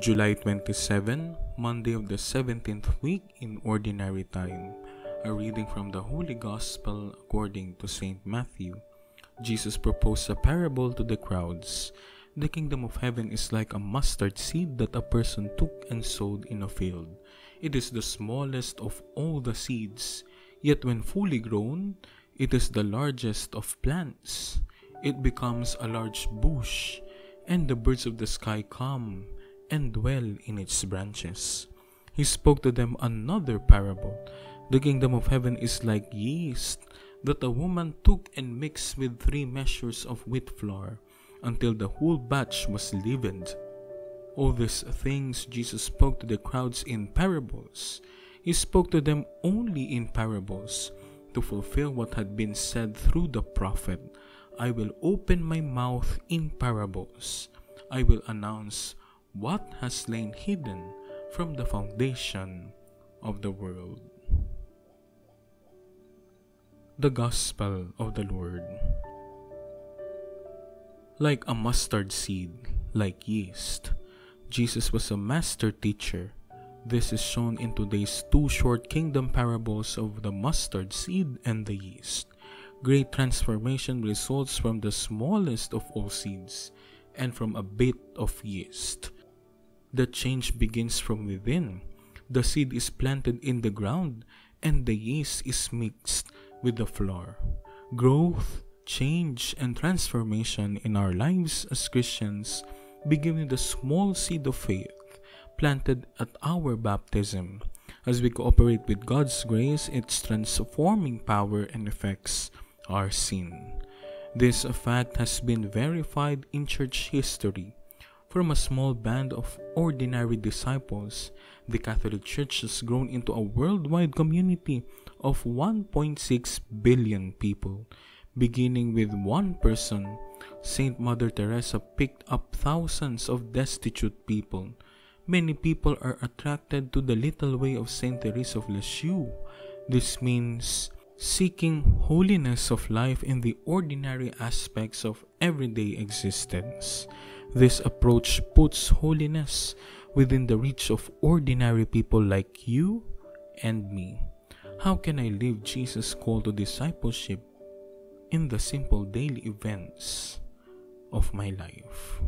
July 27, Monday of the 17th week in Ordinary Time. A reading from the Holy Gospel according to St. Matthew. Jesus proposed a parable to the crowds. The kingdom of heaven is like a mustard seed that a person took and sowed in a field. It is the smallest of all the seeds, yet when fully grown, it is the largest of plants. It becomes a large bush, and the birds of the sky come and dwell in its branches. He spoke to them another parable. The kingdom of heaven is like yeast that a woman took and mixed with three measures of wheat flour until the whole batch was leavened. All these things Jesus spoke to the crowds in parables. He spoke to them only in parables to fulfill what had been said through the prophet I will open my mouth in parables. I will announce what has lain hidden from the foundation of the world. The Gospel of the Lord. Like a mustard seed, like yeast, Jesus was a master teacher. This is shown in today's two short kingdom parables of the mustard seed and the yeast. Great transformation results from the smallest of all seeds and from a bit of yeast. The change begins from within. The seed is planted in the ground and the yeast is mixed with the flour. Growth, change, and transformation in our lives as Christians begin with the small seed of faith planted at our baptism. As we cooperate with God's grace, its transforming power and effects are seen. This fact has been verified in church history from a small band of ordinary disciples, the Catholic Church has grown into a worldwide community of 1.6 billion people. Beginning with one person, Saint Mother Teresa picked up thousands of destitute people. Many people are attracted to the little way of Saint Teresa of Lisieux. This means seeking holiness of life in the ordinary aspects of everyday existence. This approach puts holiness within the reach of ordinary people like you and me. How can I live Jesus' call to discipleship in the simple daily events of my life?